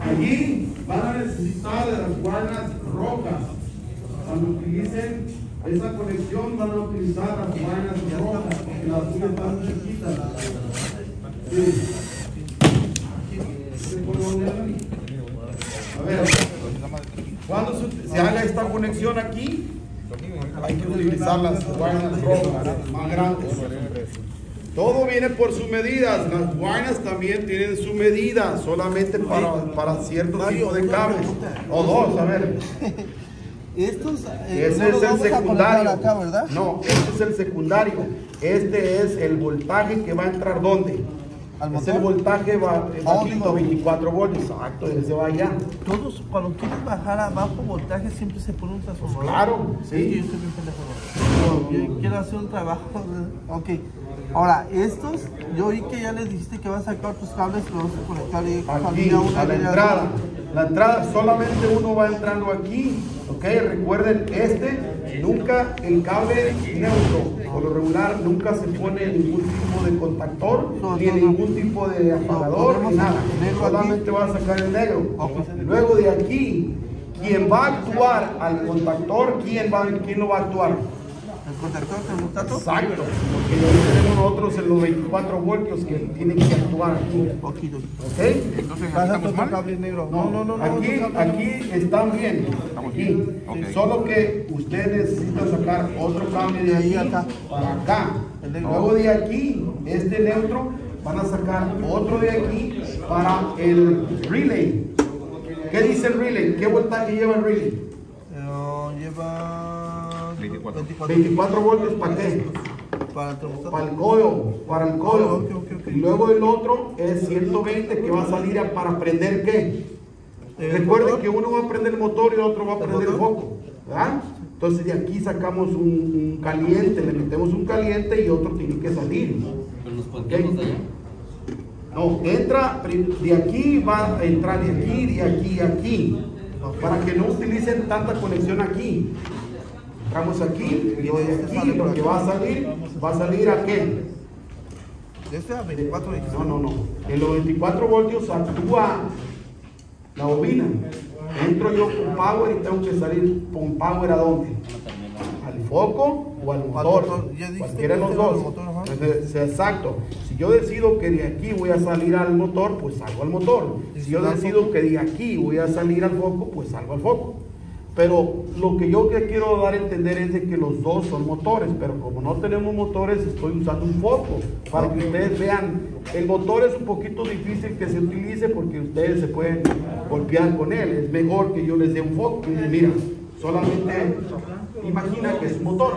Allí van a necesitar de las guardas rojas. Cuando utilicen esa conexión van a utilizar las guardas rojas porque las suyas están chiquitas. Sí. A ver, cuando se, se haga esta conexión aquí, hay que utilizar las guardas rojas más grandes. Todo viene por sus medidas. Las guainas también tienen su medida, solamente para, para cierto tipo de cables. O dos, a ver. Estos eh, Ese no los es el secundario. No, este es el secundario. Este es el voltaje que va a entrar ¿dónde? ¿Al Ese motor? voltaje va Ah, bajito, 24 voltios. Exacto, ese va allá. Todos, cuando quieres bajar a bajo voltaje, siempre se pone un transformador. Claro, Es que sí. yo soy bien pendejo. ¿no? Yo quiero hacer un trabajo. Ok. Ahora, estos, yo vi que ya les dijiste que vas a sacar tus cables que vamos a conectar y Aquí, una a la entrada. La entrada solamente uno va entrando aquí. Ok, recuerden, este nunca el cable neutro. Por lo regular nunca se pone ningún tipo de contactor, No, ni no, no. ningún tipo de apagador, ni nada. Solamente va a sacar el negro. Luego de aquí, quien va a actuar al contactor, ¿quién, va, quién lo va a actuar? El contactor termostato. Exacto, porque tenemos nosotros en los 24 voltios que tienen que actuar aquí. Poquito. ¿Ok? Entonces, ¿aquí estamos mal? cable negro. No, no, no, aquí, esos cables- aquí están bien. Estamos Aquí. bien. Solo que usted necesita sacar otro cable de ahí acá. para acá. Luego de aquí, este neutro, van a sacar otro de aquí para el relay. ¿Qué dice el relay? ¿Qué voltaje lleva el relay? Eh, lleva 24. 24 voltios para qué? Para el termostato. Para el codo, para el codo. Y luego el otro es 120 que va a salir a- para prender qué? ¿El Recuerden que uno va a prender el motor y el otro va a ¿El prender el foco. ¿verdad? Entonces de aquí sacamos un, un caliente, le metemos un caliente y otro tiene que salir. No, entra de aquí, va a entrar de aquí, de aquí, aquí. Para que no utilicen tanta conexión aquí. Entramos aquí y de aquí lo que va a salir, va a salir a qué? De este a 24 dijiste. No, no, no. En los 24 voltios actúa la bobina. Entro yo con power y tengo que salir con power a dónde? Al foco o al motor. Cualquiera de los este dos. Entonces, exacto. Si yo decido que de aquí voy a salir al motor, pues salgo al motor. Si yo decido que de aquí voy a salir al foco, pues salgo al foco. Pero lo que yo quiero dar a entender es de que los dos son motores, pero como no tenemos motores, estoy usando un foco para que ustedes vean. El motor es un poquito difícil que se utilice porque ustedes se pueden golpear con él. Es mejor que yo les dé un foco. Y mira, solamente imagina que es un motor.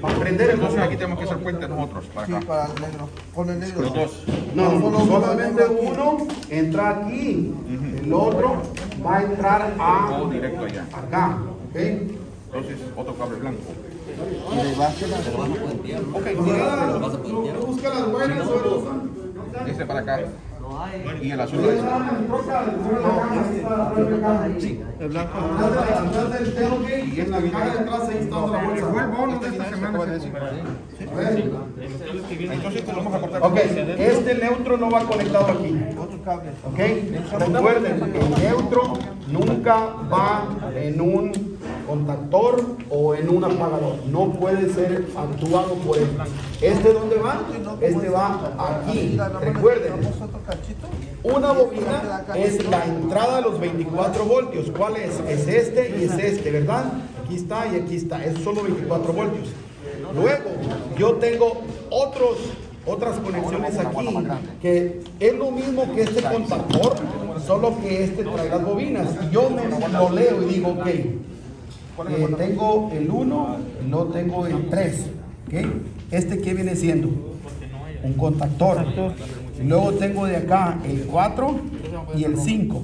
Para prender el Entonces aquí tenemos que hacer puente nosotros, para Sí, acá. para el negro. Con el negro. Los dos. No, uno solamente uno entra aquí, el otro va a entrar a directo allá. acá. ¿ok? Entonces, otro cable blanco. Y le va a hacer la- Pero vas a puentear. ¿no? Busca Vas a puentear. busca las buenas Este para acá. No hay. Y el azul ahí. El blanco. Atrás del tailgate y en la caja de atrás ahí está otra Fue el bolsa. bono de esta semana. Entonces, te lo vamos a cortar. Ok, este neutro no va conectado aquí. Otro cable. ¿Ok? Recuerden, el neutro nunca va en un contactor o en un apagador. No puede ser actuado por él. ¿Este dónde va? Este va aquí. Recuerden, una bobina es la entrada de los 24 voltios. ¿Cuál es? Es este y es este, ¿verdad? Aquí está y aquí está. Es solo 24 voltios. Luego, yo tengo otros, otras conexiones aquí, que es lo mismo que este contactor, solo que este trae las bobinas. Y yo me lo leo y digo, ok, eh, tengo el 1, no tengo el 3. ¿ok? ¿Este qué viene siendo? Un contactor. Luego tengo de acá el 4 y el 5.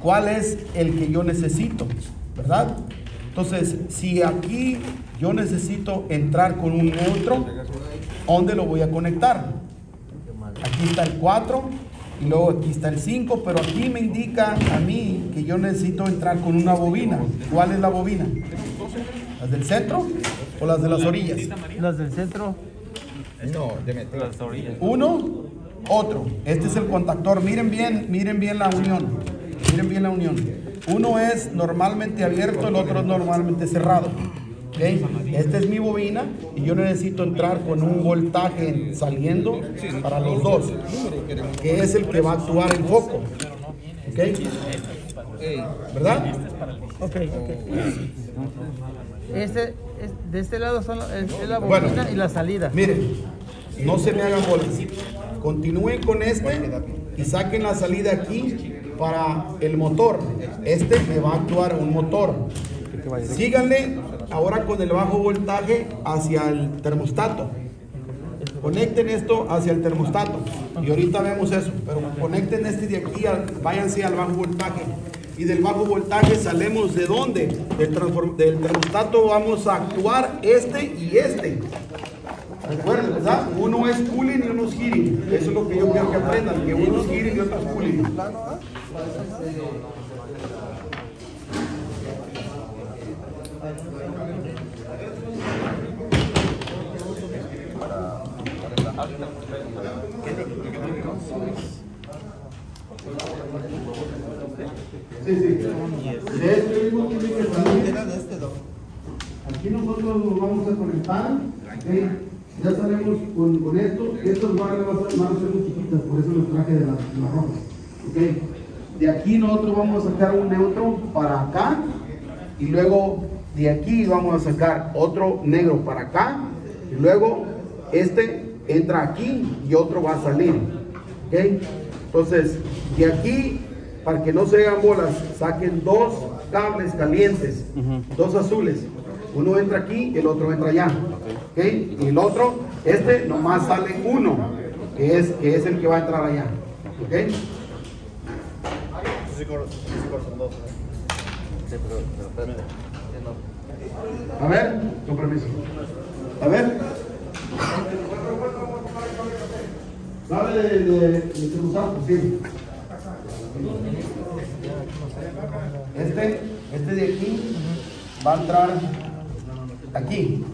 ¿Cuál es el que yo necesito? ¿Verdad? Entonces, si aquí yo necesito entrar con un neutro, ¿dónde lo voy a conectar? Aquí está el 4 y luego aquí está el 5, pero aquí me indica a mí que yo necesito entrar con una bobina. ¿Cuál es la bobina? ¿Las del centro o las de las orillas? Las del centro. No, de meter. Uno, otro. Este es el contactor. Miren bien, miren bien la unión. Miren bien la unión. Uno es normalmente abierto, el otro es normalmente cerrado. ¿Ok? Esta es mi bobina y yo necesito entrar con un voltaje saliendo para los dos, que es el que va a actuar el foco. ¿Ok? ¿Verdad? Ok, ok. Este, es- de este lado son, es, la Bueno. bobina y la salida. Miren, no se me hagan bolas. Continúen con este y saquen la salida aquí para el motor. Este me va a actuar un motor. Síganle ahora con el bajo voltaje hacia el termostato. Conecten esto hacia el termostato. Y ahorita vemos eso. Pero conecten este de aquí, váyanse al bajo voltaje. Y del bajo voltaje salemos de dónde? Del, del termostato vamos a actuar este y este. Recuerden, ¿verdad? Uno es cooling y uno es heating. Eso es lo que yo quiero que aprendan, que uno es heating y otro es cooling. Sí, sí. De este mismo tiene que salir. Aquí nosotros nos vamos a conectar. Ya sabemos con, con esto. Estas barras van a ser muy chiquitas, por eso los traje de las las rojas. ¿ok? De aquí nosotros vamos a sacar un neutro para acá. Y luego de aquí vamos a sacar otro negro para acá. Y luego este entra aquí y otro va a salir. ¿ok? Entonces, de aquí, para que no se hagan bolas, saquen dos cables calientes, dos azules. Uno entra aquí y el otro entra allá. ¿ok? Y el otro, este nomás sale uno, que es, que es el que va a entrar allá. ¿ok? A ver, con permiso. A ver. ¿Sabe de, de, de? Sí. Este, este de aquí va a entrar aquí.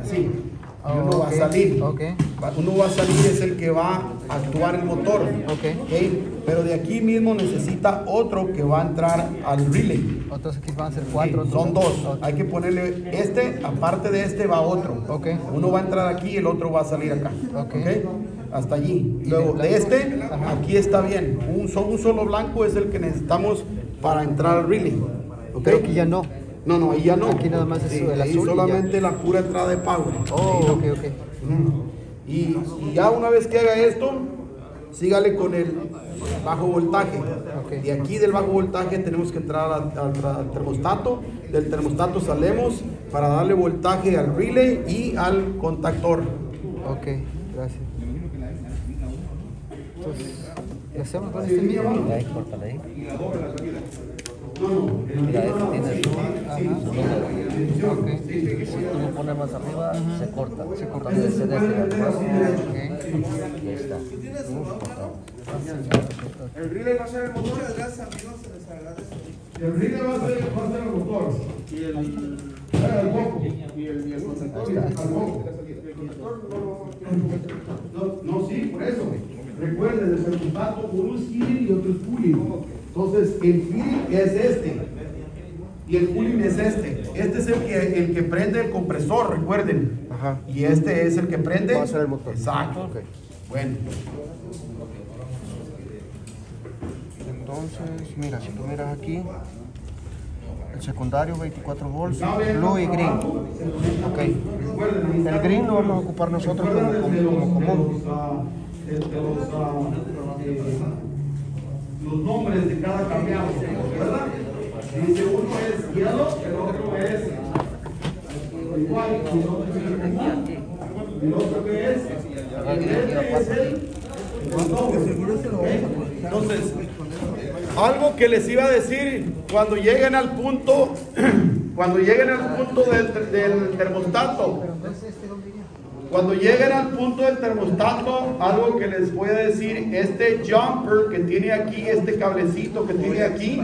Así. Y uno va a salir. ok. Uno va a salir es el que va a actuar el motor. Ok. Pero de aquí mismo necesita otro que va a entrar al relay. Otros aquí van a ser Sí, cuatro. son dos. Hay que ponerle este, aparte de este va otro. Ok. Uno va a entrar aquí y el otro va a salir acá. Ok. Hasta allí. ¿Y Luego, de este, Ajá. aquí está bien. Un, so- un solo blanco es el que necesitamos para entrar al relay. Pero aquí ya no. No, no, ahí ya no. Aquí nada más es el ahí azul y solamente la pura entrada de power. Oh, Ahí no. ok, ok. Mm. Y, y ya una vez que haga esto, sígale con el bajo voltaje. Ok. De aquí del bajo voltaje tenemos que entrar al, al- al termostato. Del termostato salemos para darle voltaje al relay y al contactor. Ok, gracias. Entonces, ¿qué hacemos con No, no, el Mira, este tiene Ajá. pones más arriba, se corta. Se corta. Este de atrás. Ok. Ahí está. El relay va a ser el motor. El relay va a ser, va a ser el motor. Y el, el foco. y el, y el. No, no, sí, por eso. Recuerden, el termostato, uno es heating y otro es. Entonces, el heating es este. Y el cooling es este. Este es el que, el que prende el compresor, recuerden. Ajá. Y este es el que prende. Va a ser el motor. Exacto. Bueno. Entonces, mira, si tú miras aquí, el secundario 24 volts, blue y green. Ok. Recuerden, ahí está. El green lo vamos a ocupar nosotros como, como, como común. Los, nombres de cada cambiado, ¿verdad? Dice uno es yellow, el otro es igual, el otro es el el otro que es, este es el entonces, algo que les iba a decir, cuando lleguen al punto, cuando lleguen al punto del, del termostato, cuando lleguen al punto del termostato, algo que les voy a decir, este jumper que tiene aquí, este cablecito que tiene aquí,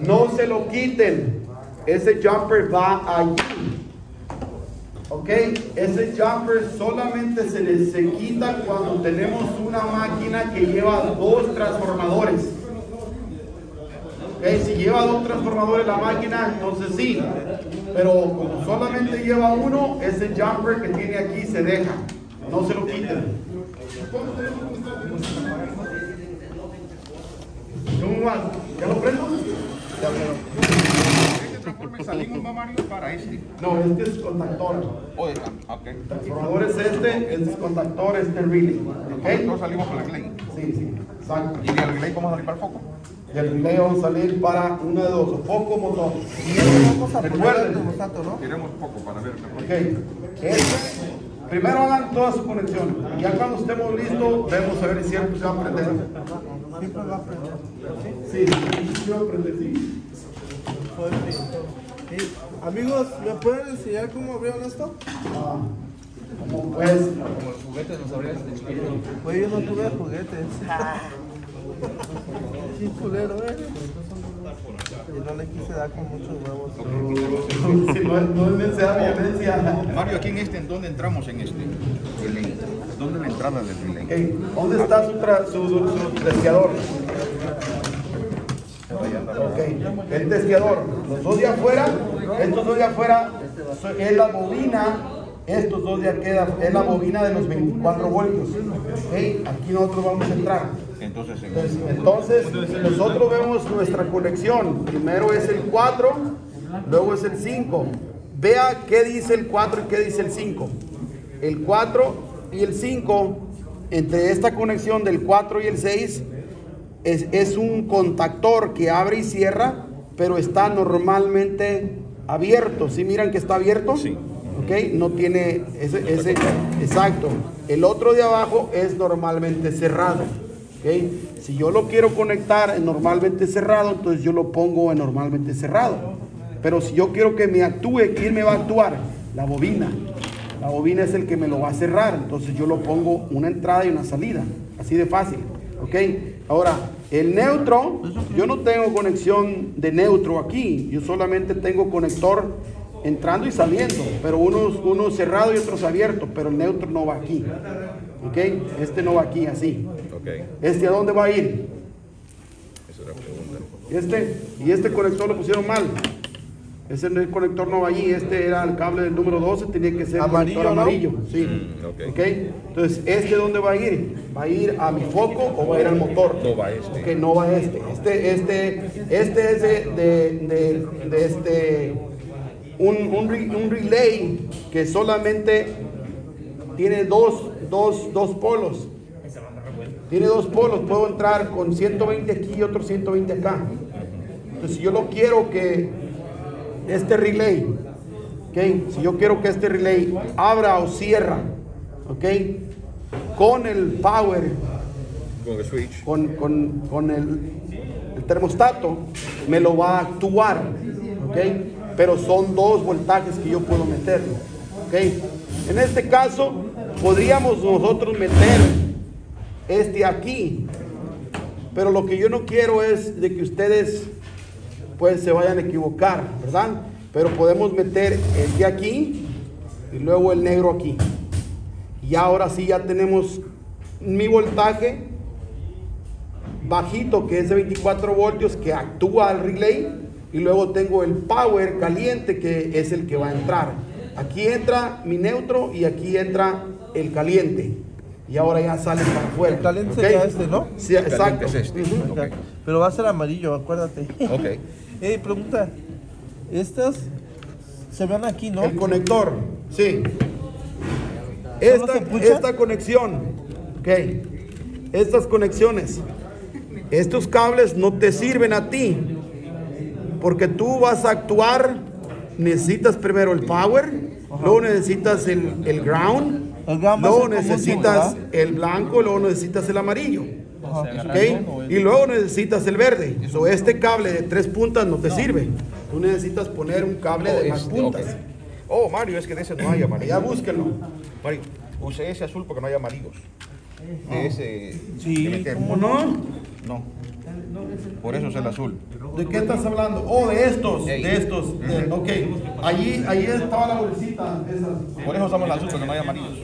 no se lo quiten. Ese jumper va allí. Ok, ese jumper solamente se, le- se quita cuando tenemos una máquina que lleva dos transformadores. Ok, si lleva dos transformadores la máquina, entonces sí. Pero como solamente lleva uno, ese jumper que tiene aquí se deja. No se lo quiten. ¿Cómo vas? ¿Ya lo prendo? Este salimos, para este. No, este es contactor. O esta, ok. Transformador es este, este es contactor, este relay. ¿Ok? Entonces salimos por el relay. Sí, sí, exacto. ¿Y del relay cómo salir para el foco? Del relay vamos a salir para una de dos, o foco o motor. Vamos a Recuerden. ¿no? Queremos poco para ver. Ok, este, primero hagan toda su conexión. Ya cuando estemos listos, vemos a ver si cierto se va a prender. Siempre va a prender. Sí, va a. Sí. Amigos, ¿me pueden enseñar cómo abrieron esto? Ah, como pues, Pues yo no tuve juguetes. Qué culero eres. Y no le quise dar con muchos huevos. si no, no es necesaria violencia. Mario, aquí en este, ¿en dónde entramos en este? ¿Dónde la entrada del relay? Ok, ¿Dónde está su, tra- su, su, su el testeador. Los dos de afuera, estos dos de afuera es la bobina, estos dos de aquí es la bobina de los 24 voltios. Ok, aquí nosotros vamos a entrar. Entonces, en Entonces, entonces, nosotros vemos nuestra conexión. Primero es el 4, luego es el 5. Vea qué dice el 4 y qué dice el 5. El 4 y el 5, entre esta conexión del 4 y el 6, es, es un contactor que abre y cierra, pero está normalmente abierto. ¿Sí miran que está abierto? Sí. ¿Ok? No tiene ese, ese, exacto. El otro de abajo es normalmente cerrado. ¿ok? Si yo lo quiero conectar en normalmente cerrado, entonces yo lo pongo en normalmente cerrado. Pero si yo quiero que me actúe, ¿quién me va a actuar? La bobina. La bobina es el que me lo va a cerrar. Entonces yo lo pongo una entrada y una salida. Así de fácil. ¿Ok? Ahora, el neutro, yo no tengo conexión de neutro aquí. Yo solamente tengo conector entrando y saliendo. Pero unos, unos cerrado y otros abiertos. Pero el neutro no va aquí. ¿Ok? Este no va aquí así. ¿Este a dónde va a ir? esa es la pregunta. Este, y este conector lo pusieron mal. Ese no- conector no va allí, este era el cable del número 12, tenía que ser el Amarillo, ¿no? amarillo. Sí. Mm. Entonces, ¿este dónde va a ir? ¿Va a ir a mi foco o va a ir al motor? No va este. Ok, no va este. Este, este, este es de, de, de- de este, un, un, un relay que solamente tiene dos, dos, dos polos. Tiene dos polos, puedo entrar con 120 aquí y otro 120 acá. Entonces, si yo lo quiero que este relay, ¿ok? Si yo quiero que este relay abra o cierra, ¿ok? Con el power, Con el switch. con, con- con el, el termostato, me lo va a actuar, ¿ok? Pero son dos voltajes que yo puedo meter, ¿ok? En este caso, podríamos nosotros meter este aquí, pero lo que yo no quiero es de que ustedes pues se vayan a equivocar, ¿verdad? Pero podemos meter el de aquí y luego el negro aquí. Y ahora sí ya tenemos mi voltaje bajito que es de 24 voltios que actúa al relay y luego tengo el power caliente que es el que va a entrar. Aquí entra mi neutro y aquí entra el caliente. Y ahora ya sale para afuera. El caliente sería este, ¿no? Sí, exacto. es este. Pero va a ser amarillo, acuérdate. Ok. Ey, pregunta. Estas se ven aquí, ¿no? El conector, sí. Esta, esta conexión, ok. Estas conexiones, estos cables no te sirven a ti, porque tú vas a actuar, necesitas primero el power, luego necesitas el, el ground, El luego necesitas último, el blanco, luego necesitas el amarillo. Ajá. ¿ok? Y luego necesitas el verde. So, este cable de tres puntas no te sirve. Tú necesitas poner un cable de más Este, puntas. Oh, Mario, es que de ese no hay amarillo. Ya búsquenlo. Mario, use ese azul porque no hay amarillos. De ese. Sí. ¿cómo ¿O no? No. Por eso es el azul. ¿De qué estás hablando? Oh, de estos, de estos. de- ok, allí, allí estaba la bolsita. Esas. Por eso usamos el azul, porque no hay amarillos.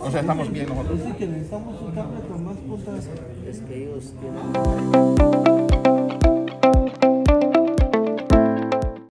O sea, estamos bien nosotros. Que necesitamos un cable con más puntas. Es que ellos tienen